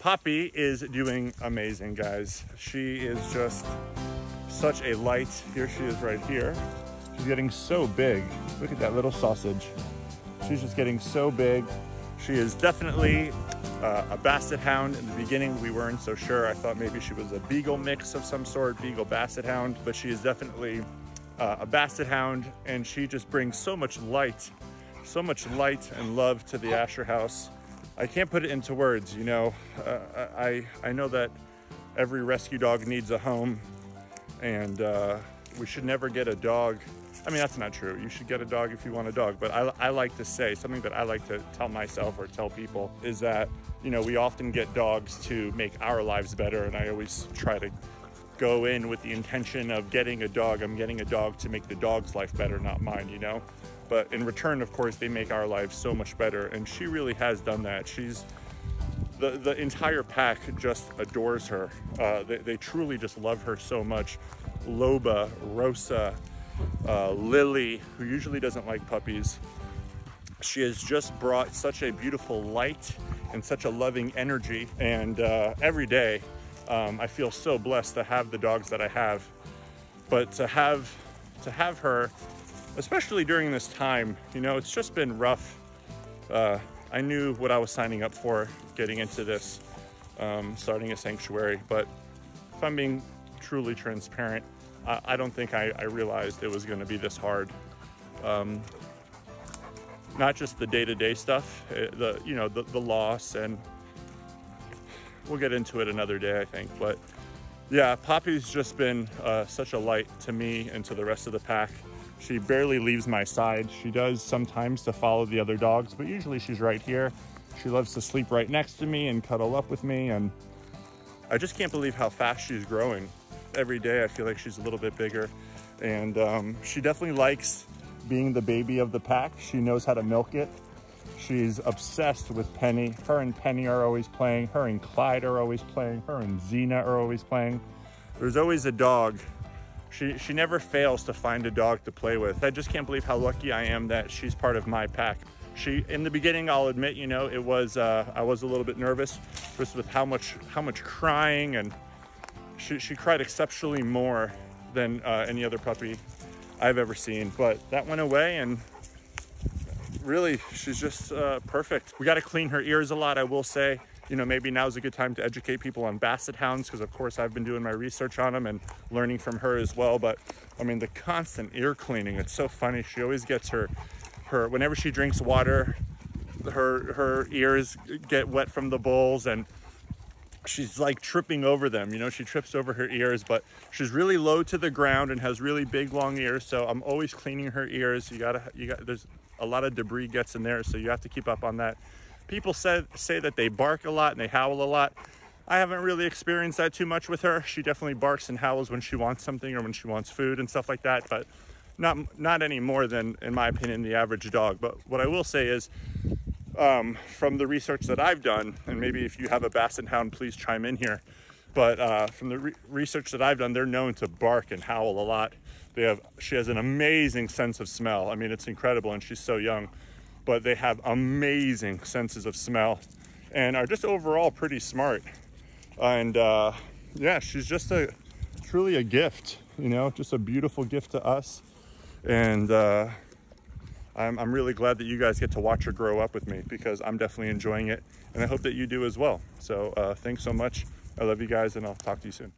Poppy is doing amazing, guys. She is just such a light. Here she is right here. She's getting so big. Look at that little sausage. She's just getting so big. She is definitely uh, a basset hound. In the beginning, we weren't so sure. I thought maybe she was a beagle mix of some sort, beagle basset hound, but she is definitely uh, a basset hound and she just brings so much light, so much light and love to the Asher house. I can't put it into words, you know. Uh, I, I know that every rescue dog needs a home and uh, we should never get a dog I mean, that's not true. You should get a dog if you want a dog. But I, I, like to say something that I like to tell myself or tell people is that, you know, we often get dogs to make our lives better. And I always try to go in with the intention of getting a dog. I'm getting a dog to make the dog's life better, not mine, you know? But in return, of course, they make our lives so much better. And she really has done that. She's, the, the entire pack just adores her. Uh, they, they truly just love her so much. Loba, Rosa, uh, Lily, who usually doesn't like puppies. She has just brought such a beautiful light and such a loving energy. And uh, every day, um, I feel so blessed to have the dogs that I have. But to have to have her, especially during this time, you know, it's just been rough. Uh, I knew what I was signing up for getting into this, um, starting a sanctuary. But if I'm being truly transparent, I, I don't think I, I, realized it was going to be this hard. Um, not just the day-to-day stuff, eh, the you know the, the loss, and we'll get into it another day, I think. But yeah, Poppy's just been uh, such a light to me and to the rest of the pack. She barely leaves my side. She does sometimes to follow the other dogs, but usually she's right here. She loves to sleep right next to me and cuddle up with me. And I just can't believe how fast she's growing every day I feel like she's a little bit bigger. And um, she definitely likes being the baby of the pack. She knows how to milk it. She's obsessed with Penny. Her and Penny are always playing. Her and Clyde are always playing. Her and Xena are always playing. There's always a dog. She, she never fails to find a dog to play with. I just can't believe how lucky I am that she's part of my pack. She, in the beginning, I'll admit, you know, it was, uh, I was a little bit nervous just with how much, how much crying and she, she cried exceptionally more than uh, any other puppy I've ever seen, but that went away and really she's just uh, perfect. We got to clean her ears a lot, I will say. You know, maybe now's a good time to educate people on basset hounds because of course I've been doing my research on them and learning from her as well. But I mean, the constant ear cleaning, it's so funny. She always gets her, her, whenever she drinks water, her, her ears get wet from the bowls and she's like tripping over them. You know, she trips over her ears, but she's really low to the ground and has really big, long ears. So I'm always cleaning her ears. You gotta, you got, there's a lot of debris gets in there. So you have to keep up on that. People say, say that they bark a lot and they howl a lot. I haven't really experienced that too much with her. She definitely barks and howls when she wants something or when she wants food and stuff like that, but not, not any more than, in my opinion, the average dog. But what I will say is um, from the research that I've done, and maybe if you have a basset hound, please chime in here. But uh, from the re research that I've done, they're known to bark and howl a lot. They have, she has an amazing sense of smell. I mean, it's incredible, and she's so young. But they have amazing senses of smell, and are just overall pretty smart. And uh, yeah, she's just a truly a gift. You know, just a beautiful gift to us. And uh, I'm, I'm really glad that you guys get to watch her grow up with me because I'm definitely enjoying it. And I hope that you do as well. So uh, thanks so much. I love you guys and I'll talk to you soon.